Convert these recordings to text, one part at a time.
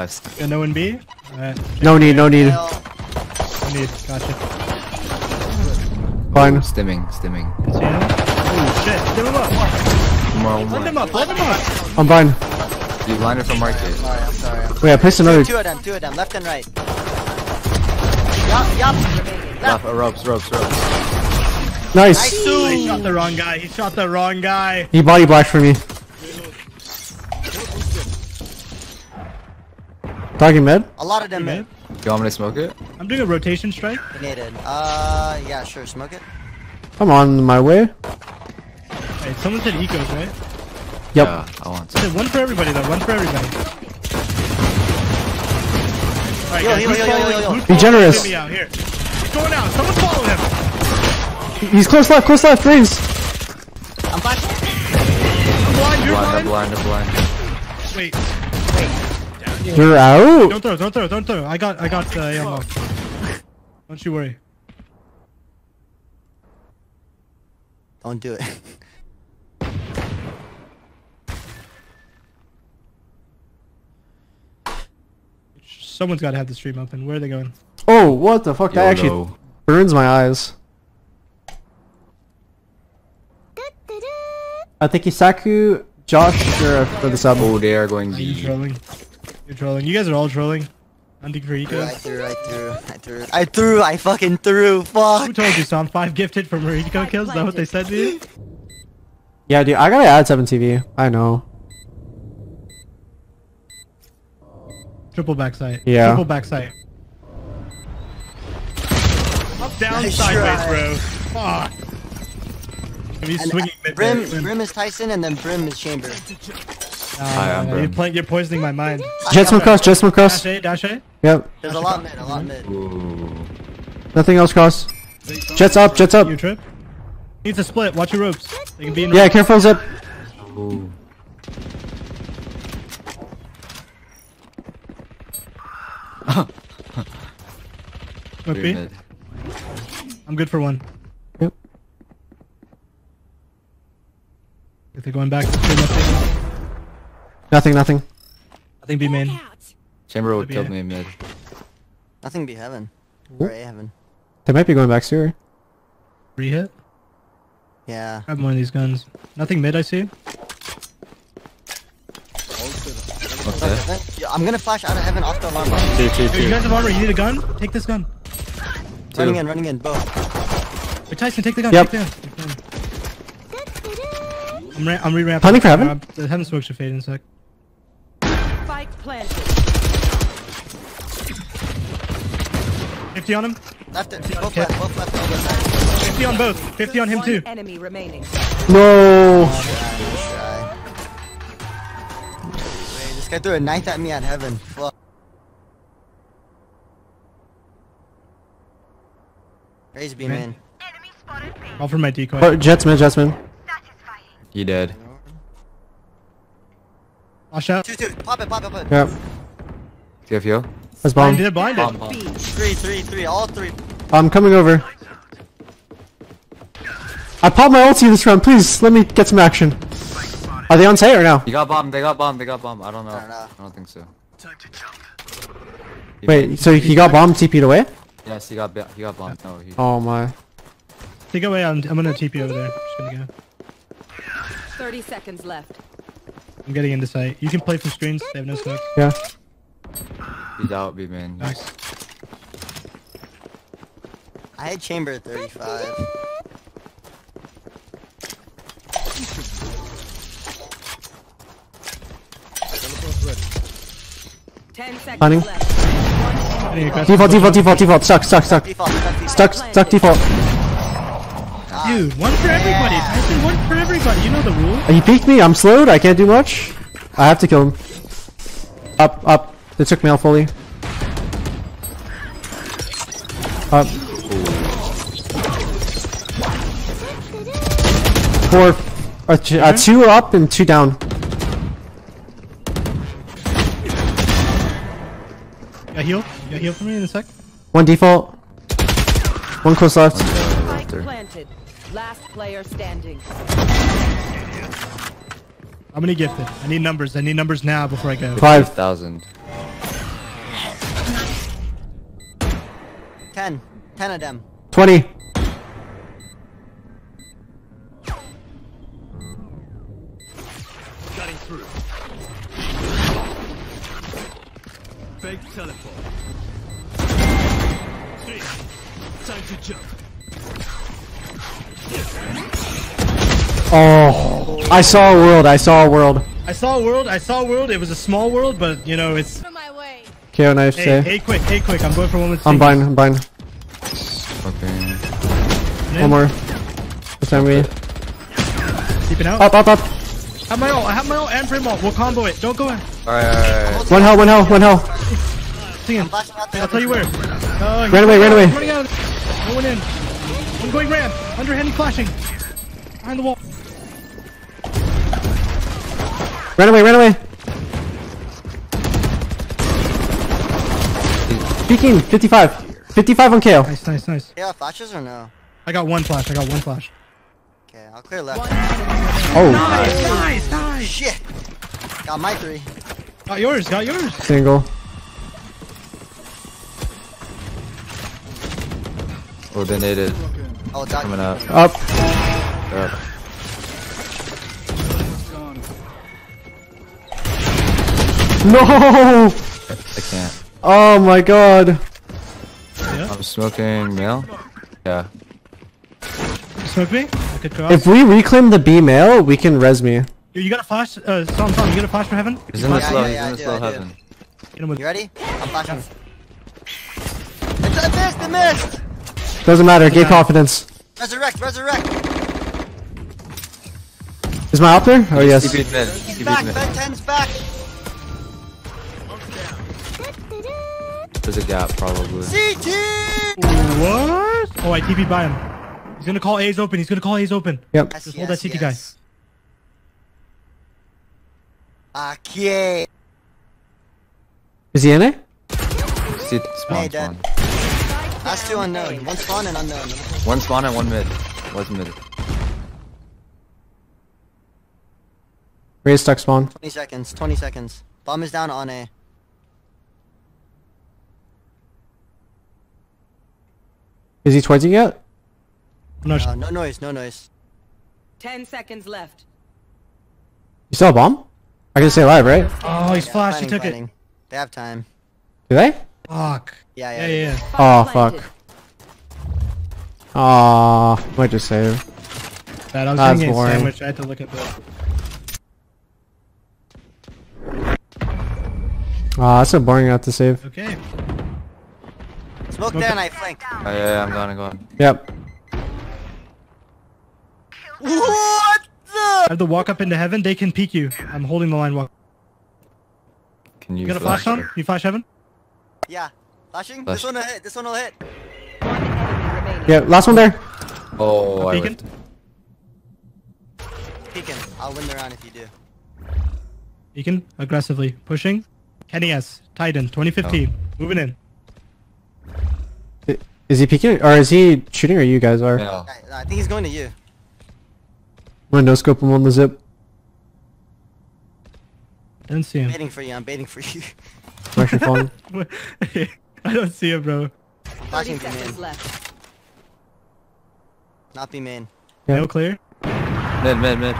Five seconds. Yeah, no one B? Alright. No need, no need. No need. Gotcha. Fine. Stimming, stimming. See him? Oh shit. Give him up. More, Lift him up. Lift him up. I'm fine. You blinded from market. sorry, I'm sorry. I'm Wait, I placed another. Two of them, two of them, left and right. Yup, yup. Left, uh, ropes, ropes, ropes. Nice. He shot the wrong guy. He shot the wrong guy. He body blacked for me. Talking med? A lot of them Okay. mid. You want me to smoke it? I'm doing a rotation strike. Grenaded. Uh, yeah, sure, smoke it. I'm on my way. Wait, someone said ecos, right? Yep. Yeah, I want to. One for everybody though. One for everybody. Alright, Yo, guys, yo, who's yo, yo, yo, yo. Be generous. Jimmy out here? He's going out. Someone follow him. He's close left, close left, rings. I'm back. I'm blind. You're Blind, I'm blind. blind, I'm blind. Wait. You're out. Don't throw. Don't throw. Don't throw. I got. I got. Uh, ammo. Don't you worry. Don't do it. Someone's got to have the stream open. Where are they going? Oh, what the fuck? That actually YOLO. burns my eyes. I think Isaku, Josh, or for the sub. Oh, they are going Are you B. trolling? You're trolling. You guys are all trolling. Hunting for I threw, I threw, I threw, I threw, I fucking threw, fuck! Who told you, Sam? Five gifted from eco kills? Is that what they said to you? Yeah, dude, I gotta add 7 TV. I know. Triple backside. Yeah. Triple backside. Up, down, Nice sideways, try. bro. Fuck. He's And, swinging uh, mid Brim, Brim. Brim is Tyson and then Brim is Chamber. Hi, I'm you're, playing, you're poisoning my mind. Jett smoke cross, Jett smoke cross. Dash A, dash A. Yep. There's a lot mid, a lot mid. Ooh. Nothing else cross. Jett's up, Jett's up. You trip. Needs a split. Watch your ropes. They can be in Yeah, careful, Zip. Ooh. Smoke Very B. mid. I'm good for one. Yep. If they're going back to stream update. Nothing, nothing. I think B main. Chamber would kill A. me mid. Nothing be heaven. Or A heaven. They might be going back sewer. Rehit. Yeah. Grab one of these guns. Nothing mid, I see. Okay. I'm gonna flash out of heaven off the alarm bomb. Two, two, Yo, you guys have armor. You need a gun? Take this gun. Running in, running in, both. Wait, Tyson, take the gun. Yep. Take the gun. Take the gun. I'm, ra- I'm re-ramping. Hunting for heaven? Uh, the heaven smoke should fade in a sec. Spike planted. 50 on him. Left it, both Okay. left, both left, both left. 50 on both. 50 on him One too. enemy remaining. No. Try. Wait, this guy threw a knife at me at heaven. Fuck. Raise beam Okay. in. All for my decoy. Oh, Jett's mid, Jett's mid. He dead. Flash out. Two, two, pop it, pop it, pop it. Yep. Do you have heal? That's Blind bomb. it, blind it. Bomb, bomb. Three, three, three, all three. I'm coming over. I popped my ulti this round. Please, let me get some action. Are they on site or no? You got bomb, they got bomb, they got bomb. I don't know. I don't know. I don't think so. He Wait, so he got bomb TP'd away? Yes, he got he got bomb. No, he. Oh my. Take away. I'm, I'm gonna TP over there. Just gonna go. 30 seconds left. I'm getting into sight. You can play from screens. They have no smoke. Yeah. He's out, B man. Nice. I had chamber at 35. Ten seconds Hunting. left. Getting aggressive. Default, default, default, default. Stuck, stuck, stuck. Default, default, Stuck, stuck, default. Dude, one for everybody. Tyson, one for everybody. You know the rule. He peeked me. I'm slowed. I can't do much. I have to kill him. Up, up. They took me out fully. Up. Four. Uh, two, uh, two up and two down. Got heal. Got heal for me in a sec. One default. One close left. Spike planted. Last player standing. How many gifted? I need numbers. I need numbers now before I go. 5,000. 10. 10 of them. 20. Oh, I saw a world. I saw a world. I saw a world. I saw a world. It was a small world, but you know it's. KAY/O knife, Hey, say. hey, quick, hey, quick! I'm going for one with. I'm Stinky. blind. I'm blind. Okay. One more. This time we. Keeping out. Up, up, up. I have my ult. I have my ult and Primo. We'll combo it. Don't go in. Alright, alright. One hell, one hell, one hell. See him. Flashing out the I'll tell you where. Uh, Ran away, ran away. Running out. No one in. I'm going ram. Underhanding flashing. Behind the wall. Ran away, run away. Peeking, 55. 55 on KAY/O. Nice, nice, nice. Yeah, flashes or no? I got one flash. I got one flash. Okay, I'll clear left. Oh, Nice, nice. Shit! Got my three. Got yours. Got yours. single. They needed. Oh, Doc. Coming up. Up. Up. No! I can't. Oh my god. I'm smoking mail. Yeah. Smoke me. I could cross. If we reclaim the B mail, we can res me. you got a flash. Uh, Tom, Tom, you got a flash for heaven? He's in the Yeah, slow, yeah, he's in I the slow I heaven. Get him with. You ready? I'm flashing. It's, I missed! I missed! Doesn't matter, gay confidence. Resurrect! Resurrect! Is my up there? Oh yes. He beat mid. He's back! beat. Ben 10's back! There's a gap, probably. CT! What? Oh, I TP'd by him. He's gonna call A's open. He's gonna call A's open. Yep. Yes, Just hold that CT guy. Okay. Is he in it? See, spawn, dead. spawn. That's two unknown. One spawn and unknown. One spawn and one mid. Was mid. Raze stuck spawn. 20 seconds. 20 seconds. Bomb is down on A. Is he towards you yet? No, Uh, no noise. No noise. Ten seconds left. You still have a bomb? I can stay alive, right? Oh, he's flashed. He Planning, took planning. They have time. Do they? it. Fuck. Yeah, Yeah, yeah. yeah, yeah. Oh, Planted. fuck. Aw, might just save. Bad. I was That's getting a boring. sandwich. I had to look at the. Aw, that's so boring not to save. Okay. Smoke there and I flank. Oh, yeah, yeah, I'm going, I'm going. Yep. What the? I have to walk up into heaven. They can peek you. I'm holding the line. Walk. Can you You got a flash on? You flash heaven? Yeah. Flashing? Flash. This one will hit. This one will hit. One enemy remaining. Yeah, last one there. Oh, I Beacon? whiffed. Peeking. I'll win the round if you do. Beacon aggressively pushing. Kenny S. Titan 2015. Moving in. I- Is he peeking? Or is he shooting or you guys are? Male. I, I think he's going to you. I'm gonna no scope him on the zip. Don't see him. I'm Baiting for you. I'm baiting for you. I'm actually falling. I don't see him, bro. I'm Thirty flashing B seconds main. left. Not B main. Yeah. No clear. Mid, mid, mid.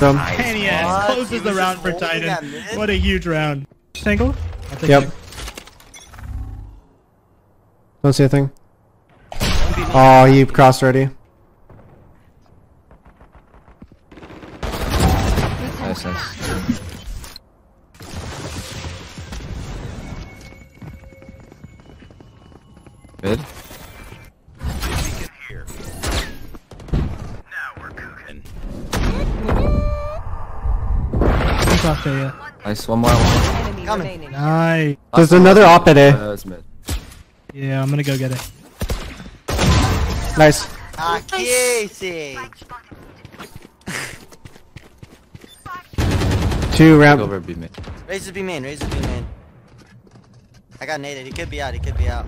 Dumb. Kenny S. What? closes the round for Titan. What a huge round. Single? Yep. it. Don't see a thing. Oh, he crossed already. Nice, nice. Mid? Don't cross there. Nice, one more, one more. Enemy Coming. Nice. There's another op at A. Uh, it's mid. Yeah, I'm gonna go get it. Nice. Okay, Sage. Two Go ramp. over B mid. Raise the B main. Raise the B main. I got naded. He could be out. He could be out.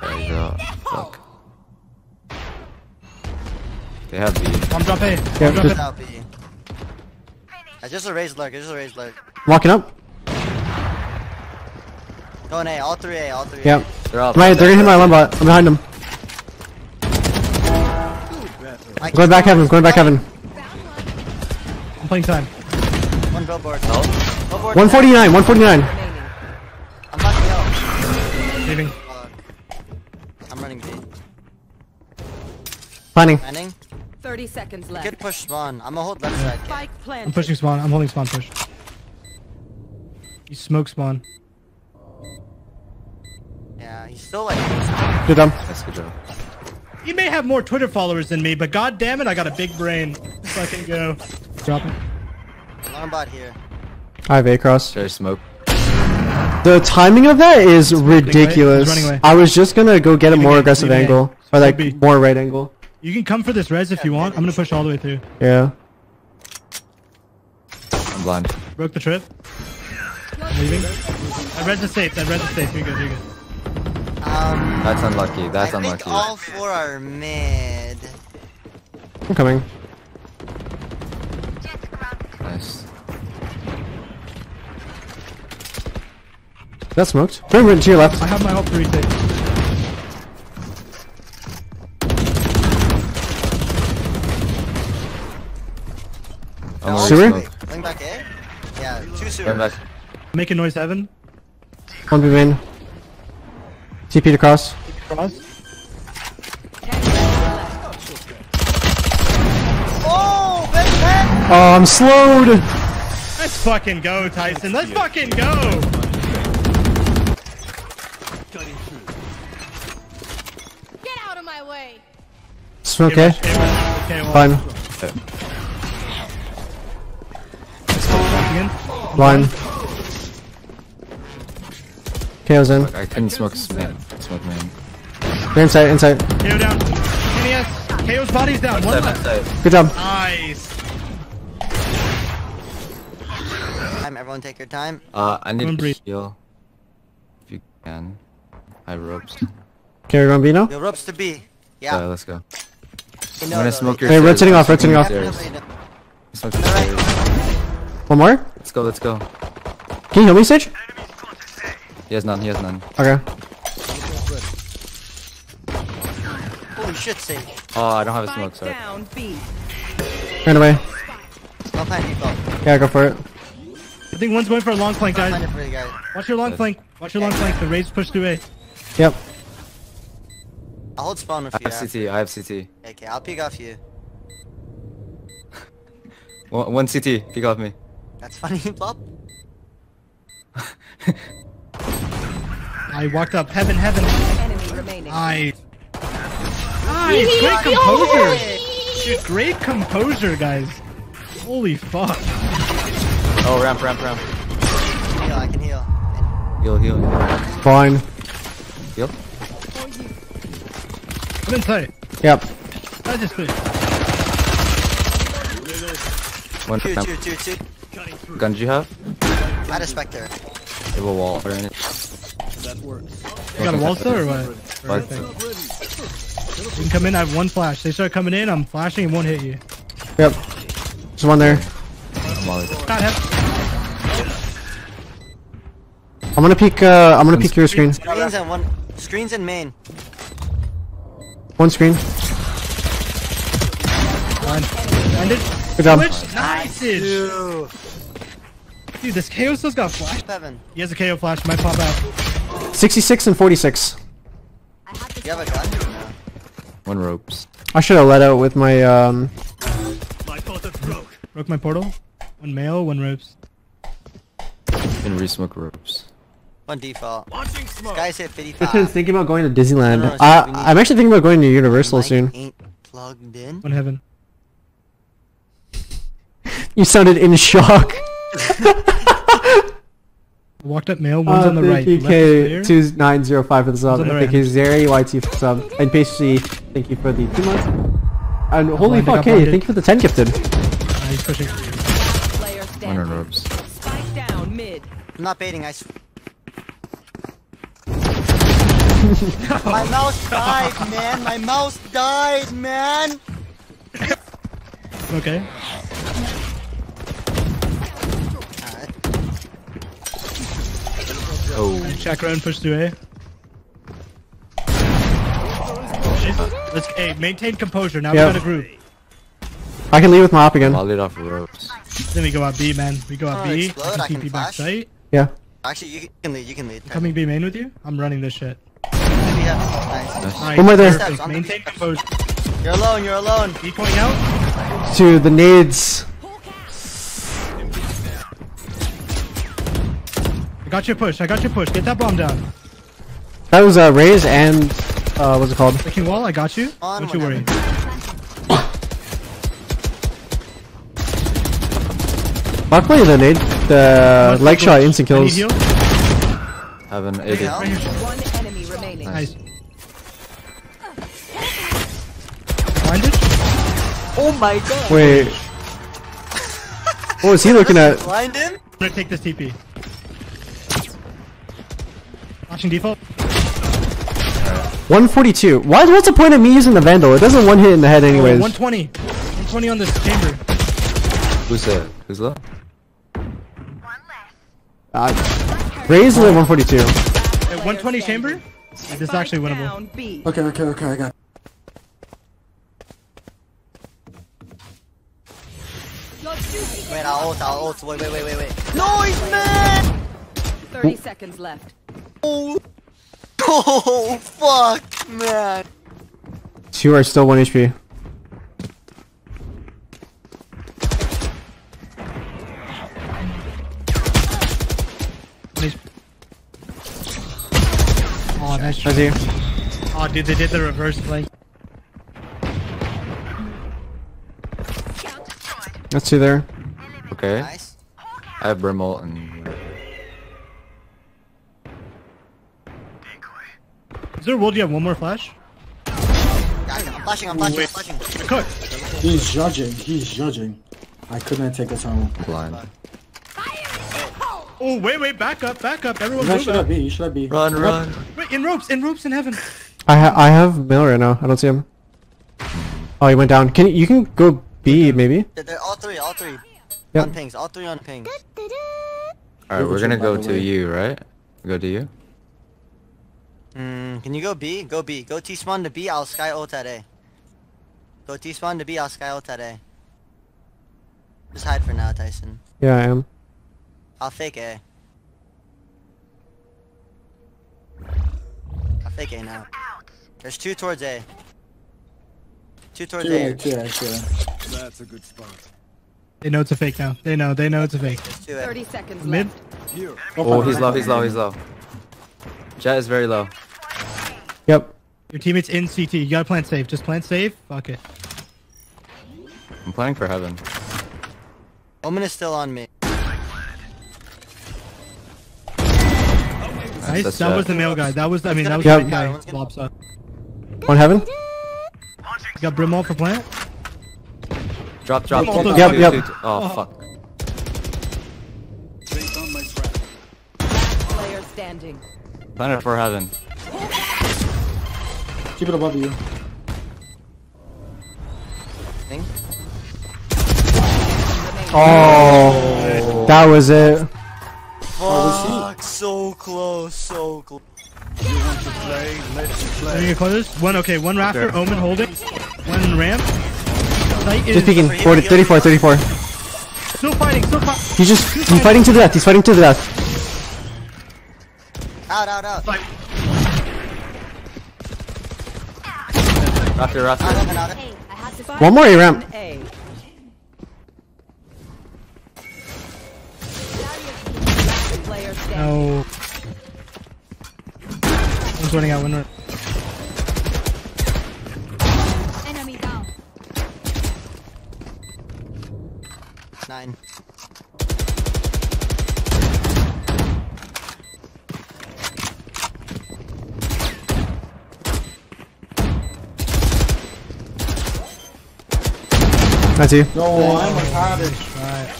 There you go. Fuck. They have B. I'm drop A. Yeah, Bomb drop just- A. Out B. I just a raised lurk. I just a raised lurk. Walking up. Going A, all three A, all three A. Yep. They're up. My, they're gonna hit my one bot. I'm behind them. I Going back heaven. Going back heaven. I'm playing time. One billboard. No. Billboard. 149. 149. I'm about to go. Leaving. Fuck. I'm running B. Planning. Landing. 30 seconds left. Good push spawn. I'm gonna hold left side. Spike I'm pushing spawn. I'm holding spawn push. You smoke spawn. Yeah, he's still like. Good job. That's good job. He may have more Twitter followers than me, but god damn it, I got a big brain. Fucking go. Drop it. Alarm bot here. I have A cross. Cherry smoke. The timing of that is running ridiculous. He's running away. I was just gonna go get a more aggressive angle. Or like B. more right angle. You can come for this res if you want. I'm gonna push all the way through. Yeah. I'm blind. Broke the trip. Leaving. I res the safe. I res the safe. Here You're good. You're good. Um. That's unlucky. That's I unlucky. think all four are mid. I'm coming. Nice. That smoked. Bring it to your left. I have my ult for retake. I'm Sewer? smoked. Going back A? Yeah, two sewer. Going back. Making noise heaven. One B main. TP to cross. Cross. Oh, big head! Oh, I'm slowed. Let's fucking go, Tyson. Let's fucking go. Get out of my way! It's okay. Okay, Fine. Again. Line. KAY/O's in. I couldn't smoke man. Smoke man. They're inside, inside. KAY/O down. NES. KAY/O's body's down. One Left left. Good job. Nice. Time, everyone take your time. Uh, I need Don't to breathe. heal. If you can. I have ropes. Okay, we're going B now. Your ropes to B. Yeah. Yeah. let's go. You I'm know gonna though, smoke your Hey, stairs. rotating off, rotating off. Stairs. Definitely know. Smoke your. One more. Let's go, let's go. Can you heal me, Sage? He has none, he has none. Okay. Holy shit, Sage. Oh, I don't have a smoke, Spike sorry. down B. Ran away. No plan, default. Yeah, go for it. I think one's going for a long flank, guys. you guys. Watch your long flank. Watch your long flank. The raids push through A. Yep. I'll hold spawn with I you. have after. CT, I have CT. Okay, I'll peek off you. One, one CT, pick off me. That's funny, Plop. I walked up. Heaven, heaven. Enemy remaining. Nice. Nice. Great composure. Dude, great composure, guys. Holy fuck. Oh, ramp, ramp, ramp. Heal, I can heal. Heal, heal, heal. Fine. Heal? I'm in sight. Yep. I just put One Two, ramp. two, two, two. Cutting through. Gun do you have? I had a Spectre. You have a wall or anything? That works. You got a wall still or what? What? You can come in. I have one flash. They start coming in. I'm flashing. It won't hit you. Yep. There's one there. I'm all Not heaven. I'm gonna peek. Uh, I'm gonna peek your screen. Screens and one. Screens and main. One screen. Fine. Ended. Good job. Switch. Nice. Dude, this KAY/O still's got flash. Seven. He has a KAY/O flash. Might pop out. 66 and 46. You have a gun? No. One ropes. I should have let out with my um. My portal broke. Broke my portal. One male, one ropes. Can re-smoke ropes. One default. Launching smoke. Guys hit 55. I was 55. thinking about going to Disneyland. No, no, I, we need- I'm actually thinking about going to Universal soon. Ain't plugged in. One heaven. You sounded in shock. Walked up male. One's Uh, on the right. Thank Left you, is clear. K2905 for the sub. One's on the And thank right. you, Zeri YT for the sub. And Pastry, thank you for the two months. And holy fuck, got K, blinded. thank you for the 10 gifted. Uh, he's pushing. Player One on standing. ropes. Spike down mid. I'm not baiting, I. s- My mouse died, man. My mouse died, man. Okay. Alright. Oh. Check around, push through A. Let's hey, maintain composure. Now Yeah. we got a group. I can leave with my op again. I'll lead off the ropes. Then we go out B, man. We go out Oh, B. explode, I can TP back flash. site. Yeah. Actually, you can lead. You can lead. Coming B main with you. I'm running this shit. Yeah, nice. Nice. Alright, One more there. perfect. Maintain composure. You're alone. You're alone. B going out. To the nades. I got your push. I got your push. Get that bomb down. That was uh, Raze and uh, what's it called? Clicking wall. I got you. On Don't you worry. Mark play the nade. The Must leg shot instant kills. heal. Heaven 80. hell? Right here. One enemy remaining. Nice. Blinded. Oh my god. Wait. What was he looking at? Blind him? I'm gonna take this TP. Watching default. 142. Why? What's the point of me using the Vandal? It doesn't one hit in the head Oh, anyways. 120. 120 on this chamber. Who's it? Who's low? Uh, Raze is at 142. At 120 chamber. This is actually winnable. Down B. Okay, okay, okay, I got. Wait, I'll ult. I'll ult. Wait, wait, wait, wait, wait. Noise, man! 30 seconds left. Oh, oh fuck, man. Two are still 1 HP. Oh, nice. I see. Oh, dude, they did the reverse play. That's two there. Okay. Nice. I have Brimble and there a world you have one more flash? I'm flashing. I'm flashing. I'm flashing. Cook. He's judging. He's judging. I couldn't take his home. blind. Oh, wait, wait, back up, back up. Everyone You move should up. be. You should have be. Run, run. Wait, in ropes, in ropes in heaven. I ha I have mail right now. I don't see him. Oh, he went down. Can you can go B maybe? They're, they're all three. All three. Yep. On pings. All three on pings. Alright, we're gonna go to you, right? Go to you? Hmm. Can you go B? Go B. Go T spawn to B. I'll sky ult at A. Go T spawn to B. I'll sky ult at A. Just hide for now, Tyson. Yeah, I am. I'll fake A. I'll fake A now. There's two towards A. Two towards Two A, A. two two That's a good spot. They know it's a fake now. They know, they know it's a fake. Two 30 seconds Mid. left. Here. Oh, he's low, he's low, he's low. Jett is very low. Yep. Your teammate's in CT. You gotta plant safe. Just plant safe. Fuck it. I'm playing for heaven. Omen is still on me. Nice. that's That Jett. was the male guy. That was, I mean, that was Yep. the guy. Everyone's gonna- Lobs up. One heaven. You got Brimall for plant? Drop, drop. Yep, two, yep. two, Yep. two, two. Oh, fuck. Bait on my trap. Player standing. Planet for heaven. Keep it above you. Thing. Oh, that was it. Fuck. So close. So close. You want to play? Let's play. me get close. One, okay, one rafter, Okay. Omen holding. One ramp. Sight Just peeking. 40, 34, 34. still fighting, still fighting. He's just he's fighting to the death. He's fighting to the death. Out, out, out. Fight. Raptor, Out, rafter. open, out. One more A ramp. A. Player. No. One's running out, one run. Nine. That's you. No, I'm retarded. Right.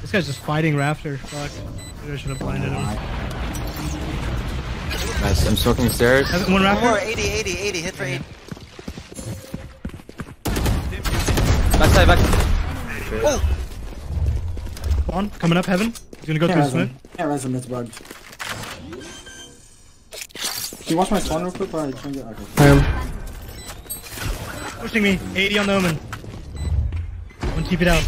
This guy's just fighting rafter. Fuck. I should have blinded him. Nice. I'm smoking stairs. One One more. rafter. 80, 80, 80. Hit for 80. Backside, back. Spawn. Oh! Coming up heaven. He's gonna go Can't through res smoke. him. Can't res him, it's bugged. Can you watch my spawn real quick while I try and get okay. I am. Pushing me. 80 on the omen. One keep it out.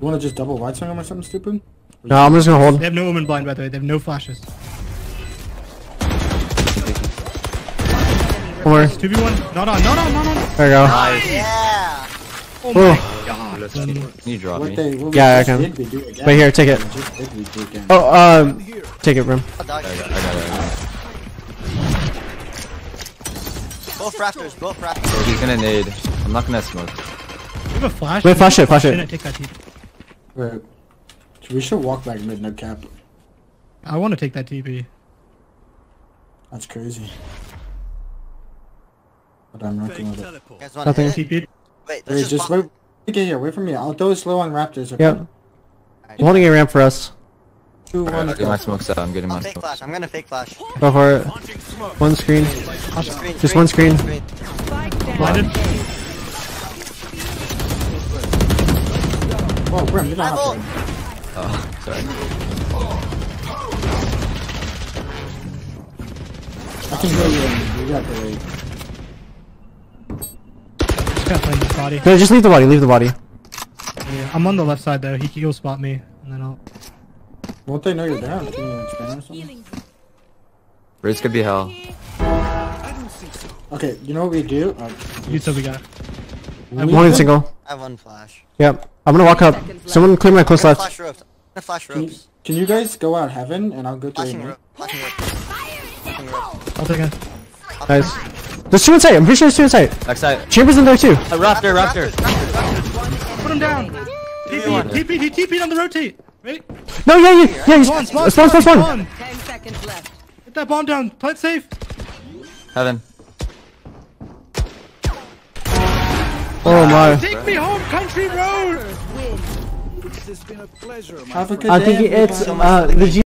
You wanna just double wide swing him or something stupid? No, I'm just gonna hold. They have no omen blind by the way. They have no flashes. One more. 2v1. Not on. Not on. Not on. There you go. Yeah. Oh my god. Can you drop What me? they, what Yeah, I can. Did, we. Wait here, take it. We just did, we do again. Oh, um, take it, Brim. I got, I got it. Both rafters. Both rafters. Oh, he's gonna nade. I'm not gonna smoke. You have a flash? Wait, flash it, flash it. in Take that TP. Wait. We should walk back mid no cap. I want to take that TP. That's crazy. But I'm not gonna. do it. You guys want Nothing. TP. Wait, Wait, just, just wait. Get here, wait for me. I'll throw it slow on rafters. Okay? Yep. I'm holding a ramp for us. Two, one, I'm getting my smokes out. I'm getting my I'll fake smokes. flash. I'm gonna fake flash. Go for it. One screen. Screen, Just one screen. Spike down. Blinded. Oh, Brim, you don't have Oh, sorry. I can hear you. You got the wait. Just gotta find this body. No, just leave the body, leave the body. Yeah, I'm on the left side though. He he'll spot me, and then I'll. Won't they know you're down? Can you expand or something? Raze could be hell. Okay, you know what we do? Uh, You said we got. we One in single. I have one flash. Yep. I'm gonna walk up. Someone clear my close I'm left. flash ropes. I'm Can you, can you guys go out heaven and I'll go through Flashing mid? rope. Flashing rope. Flashing rope. I'll take it. Nice. There's two inside. I'm pretty sure there's two inside. Backside. Chambers in there too. Uh, rafter, rafter. Put him down. TP. TP. He TP'd on the rotate. Wait. No, yeah, yeah, yeah. He's, Spawn. spawn, Spawn. spawn, spawn, Spawn. Ten seconds left. Get that bomb down. Plant safe. Heaven. Oh my. Take me home, country road. It's been a pleasure, Have a good I day, think it's everybody. uh the G